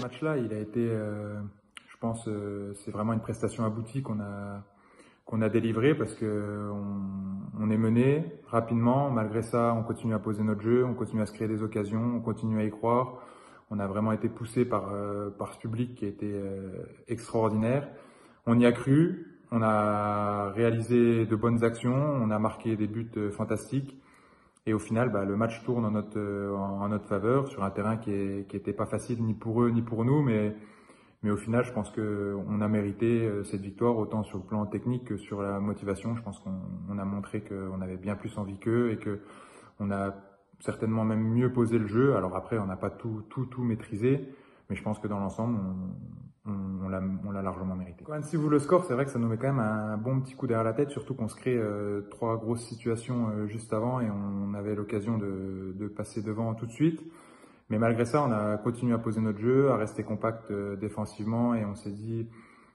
match-là, il a été, euh, je pense, euh, c'est vraiment une prestation aboutie qu'on a qu'on a délivré parce que on, est mené rapidement. Malgré ça, on continue à poser notre jeu, on continue à se créer des occasions, on continue à y croire. On a vraiment été poussé par par ce public qui a été extraordinaire. On y a cru, on a réalisé de bonnes actions, on a marqué des buts fantastiques. Et au final, bah, le match tourne en notre, euh, en notre faveur sur un terrain qui n'était pas facile ni pour eux ni pour nous. Mais, mais au final, je pense qu'on a mérité euh, cette victoire autant sur le plan technique que sur la motivation. Je pense qu'on a montré qu'on avait bien plus envie qu'eux et qu'on a certainement même mieux posé le jeu. Alors après, on n'a pas tout, tout, tout maîtrisé. Mais je pense que dans l'ensemble, on, l'a largement mérité. Quand si vous le score, c'est vrai que ça nous met quand même un bon petit coup derrière la tête, surtout qu'on se crée euh, trois grosses situations euh, juste avant et on avait l'occasion de, passer devant tout de suite. Mais malgré ça, on a continué à poser notre jeu, à rester compact euh, défensivement et on s'est dit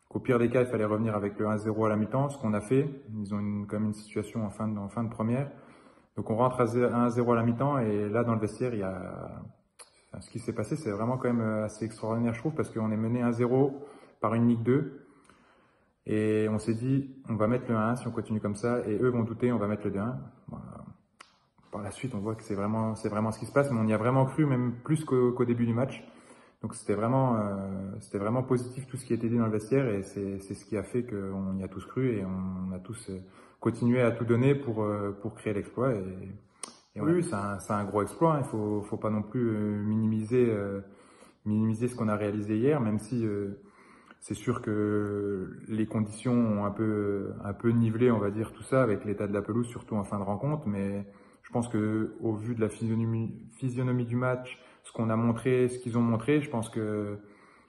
qu'au pire des cas, il fallait revenir avec le 1-0 à la mi-temps, ce qu'on a fait. Ils ont quand même une situation en fin de première. Donc on rentre à 1-0 à la mi-temps et là dans le vestiaire, il y a ce qui s'est passé, c'est vraiment quand même euh, assez extraordinaire, je trouve, parce qu'on est mené 1-0 par une Ligue 2. Et on s'est dit, on va mettre le 1 si on continue comme ça, et eux vont douter, on va mettre le 2-1. par la suite, on voit que c'est vraiment, ce qui se passe, mais on y a vraiment cru, même plus qu'au début du match. Donc c'était vraiment, euh, c'était vraiment positif tout ce qui a été dit dans le vestiaire, et c'est ce qui a fait qu'on y a tous cru, et on, a tous euh, continué à tout donner pour, créer l'exploit. Oui, c'est un, un, gros exploit. Hein. Il faut, faut pas non plus euh, minimiser, euh, minimiser ce qu'on a réalisé hier, même si euh, c'est sûr que les conditions ont un peu, un peu nivelé, on va dire, tout ça avec l'état de la pelouse, surtout en fin de rencontre. Mais je pense que au vu de la physionomie, physionomie du match, ce qu'on a montré, ce qu'ils ont montré, je pense que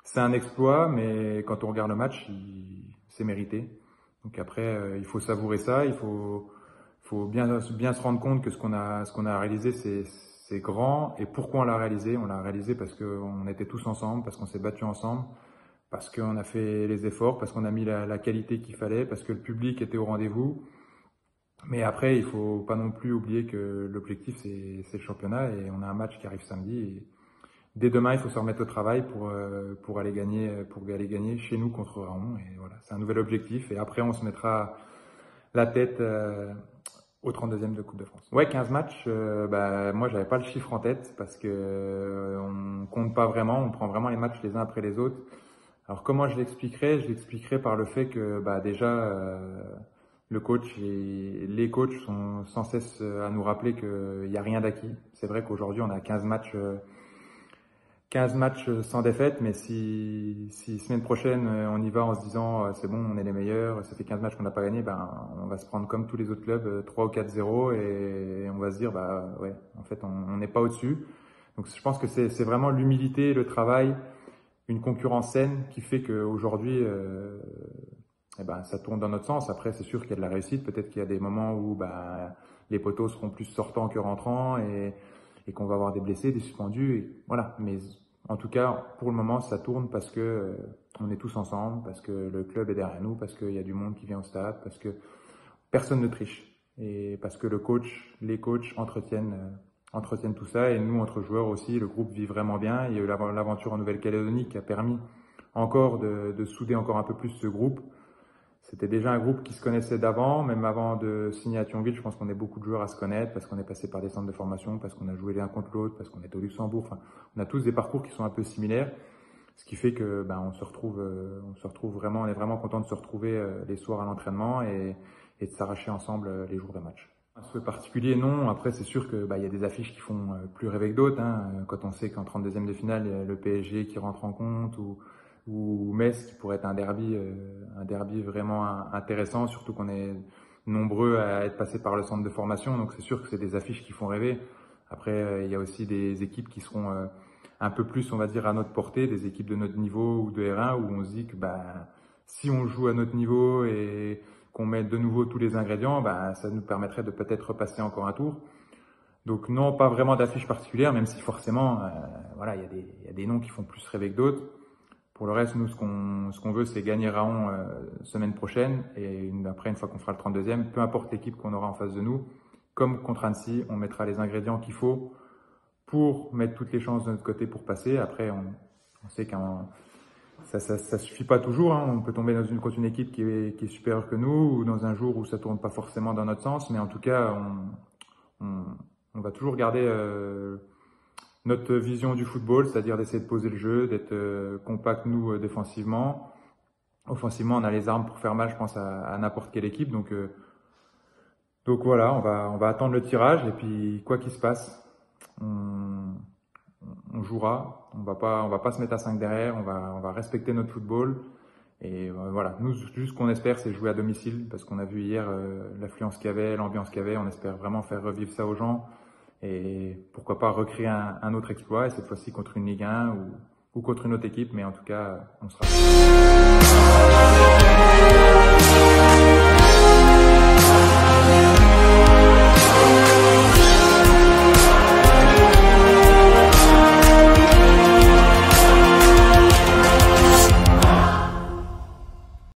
c'est un exploit. Mais quand on regarde le match, c'est mérité. Donc après, il faut savourer ça. Il faut faut bien, bien se rendre compte que ce qu'on a, ce qu'on a réalisé, c'est grand. Et pourquoi on l'a réalisé? On l'a réalisé parce qu'on était tous ensemble, parce qu'on s'est battu ensemble, parce qu'on a fait les efforts, parce qu'on a mis la, qualité qu'il fallait, parce que le public était au rendez-vous. Mais après, il faut pas non plus oublier que l'objectif, c'est le championnat et on a un match qui arrive samedi. Et dès demain, il faut se remettre au travail pour, euh, pour, aller, gagner, pour aller gagner chez nous contre Raon. Et voilà, c'est un nouvel objectif. Et après, on se mettra la tête euh, au 32e de Coupe de France. Ouais, 15 matchs, euh, bah, moi j'avais pas le chiffre en tête parce que euh, on compte pas vraiment, on prend vraiment les matchs les uns après les autres. Alors comment je l'expliquerai Je l'expliquerai par le fait que bah, déjà euh, le coach et les coachs sont sans cesse à nous rappeler qu'il n'y a rien d'acquis. C'est vrai qu'aujourd'hui on a 15 matchs 15 matchs sans défaite, mais si, si semaine prochaine euh, on y va en se disant euh, c'est bon, on est les meilleurs, ça fait 15 matchs qu'on n'a pas gagné, ben on va se prendre comme tous les autres clubs 3 euh, ou 4-0 et on va se dire bah ouais, en fait on n'est pas au-dessus. Donc je pense que c'est vraiment l'humilité, le travail, une concurrence saine qui fait qu'aujourd'hui euh, eh ben, ça tourne dans notre sens. Après c'est sûr qu'il y a de la réussite, peut-être qu'il y a des moments où bah, les poteaux seront plus sortants que rentrants et et qu'on va avoir des blessés, des suspendus, et voilà. Mais en tout cas, pour le moment, ça tourne parce que euh, on est tous ensemble, parce que le club est derrière nous, parce qu'il y a du monde qui vient au stade, parce que personne ne triche et parce que le coach, les coachs entretiennent euh, tout ça et nous entre joueurs aussi, le groupe vit vraiment bien. Il l'aventure en Nouvelle-Calédonie qui a permis encore de souder encore un peu plus ce groupe. C'était déjà un groupe qui se connaissait d'avant, même avant de signer à Thionville. Je pense qu'on est beaucoup de joueurs à se connaître parce qu'on est passé par des centres de formation, parce qu'on a joué l'un contre l'autre, parce qu'on est au Luxembourg. Enfin, on a tous des parcours qui sont un peu similaires, ce qui fait que ben, on se retrouve, euh, on se retrouve vraiment, on est vraiment content de se retrouver euh, les soirs à l'entraînement et, de s'arracher ensemble euh, les jours de match. Un souhait particulier, non. Après, c'est sûr que bah, il y a des affiches qui font plus rêver que d'autres. Hein. Quand on sait qu'en 32e de finale, le PSG qui rentre en compte ou ou Metz qui pourrait être un derby, euh, un derby vraiment intéressant, surtout qu'on est nombreux à être passés par le centre de formation, donc c'est sûr que c'est des affiches qui font rêver. Après, euh, il y a aussi des équipes qui seront euh, un peu plus, on va dire, à notre portée, des équipes de notre niveau ou de R1 où on se dit que bah, si on joue à notre niveau et qu'on met de nouveau tous les ingrédients, bah, ça nous permettrait de peut-être repasser encore un tour. Donc non, pas vraiment d'affiches particulières, même si forcément, voilà, il y, y, a des noms qui font plus rêver que d'autres. Pour le reste, nous, ce qu'on ce qu'on veut, c'est gagner Raon euh, semaine prochaine. Et après, une fois qu'on fera le 32e, peu importe l'équipe qu'on aura en face de nous, comme contre Annecy, on mettra les ingrédients qu'il faut pour mettre toutes les chances de notre côté pour passer. Après, on, On sait qu'un ça, ça, ça, suffit pas toujours. Hein. On peut tomber dans une, contre une équipe qui est, qui est supérieure que nous, ou dans un jour où ça tourne pas forcément dans notre sens. Mais en tout cas, on, on, on va toujours garder euh, notre vision du football, c'est-à-dire d'essayer de poser le jeu, d'être euh, compact nous euh, défensivement. Offensivement, on a les armes pour faire mal, je pense, à, n'importe quelle équipe. Donc, euh, donc voilà, on va, on va attendre le tirage et puis quoi qu'il se passe, on, jouera. On va pas, on va pas se mettre à 5 derrière. On va, on va respecter notre football. Et voilà, nous, juste ce qu'on espère, c'est jouer à domicile parce qu'on a vu hier l'affluence qu'il y avait, l'ambiance qu'il y avait. On espère vraiment faire revivre ça aux gens et pourquoi pas recréer un, autre exploit et cette fois-ci contre une Ligue 1 ou, ou contre une autre équipe. Mais en tout cas, on sera.